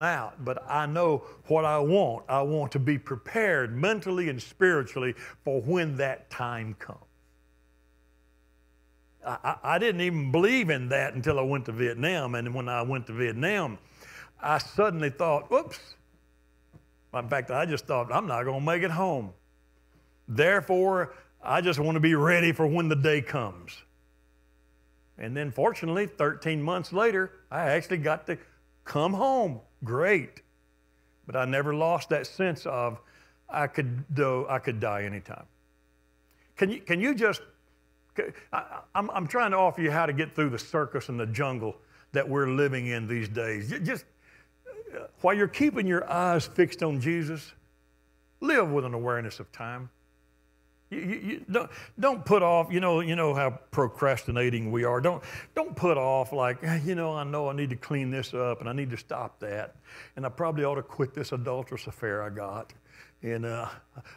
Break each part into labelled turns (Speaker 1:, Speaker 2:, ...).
Speaker 1: out, but I know what I want. I want to be prepared mentally and spiritually for when that time comes. I, I, didn't even believe in that until I went to Vietnam. And when I went to Vietnam, I suddenly thought, whoops. In fact, I just thought, I'm not going to make it home. Therefore, I just want to be ready for when the day comes. And then, fortunately, 13 months later, I actually got to come home. Great. But I never lost that sense of I could, do, I could die anytime. Can you, can you just, I, I'm, I'm trying to offer you how to get through the circus and the jungle that we're living in these days. Just uh, while you're keeping your eyes fixed on Jesus, live with an awareness of time. You, you, you, don't, don't put off, you know, you know how procrastinating we are. Don't, don't put off like, you know, I know I need to clean this up and I need to stop that. And I probably ought to quit this adulterous affair I got. And uh,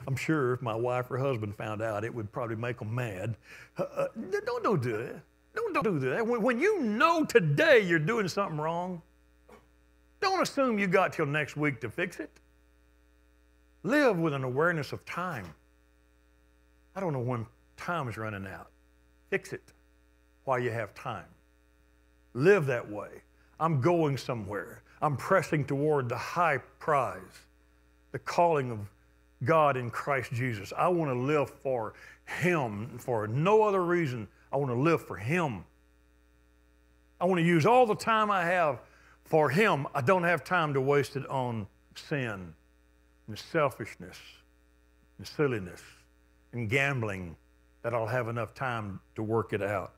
Speaker 1: I'm sure if my wife or husband found out, it would probably make them mad. Uh, uh, don't, don't do that. Don't, don't do that. When, when you know today you're doing something wrong, don't assume you got till next week to fix it. Live with an awareness of time. I don't know when time is running out. Fix it while you have time. Live that way. I'm going somewhere. I'm pressing toward the high prize, the calling of God in Christ Jesus. I want to live for Him for no other reason. I want to live for Him. I want to use all the time I have for Him. I don't have time to waste it on sin and selfishness and silliness and gambling that I'll have enough time to work it out.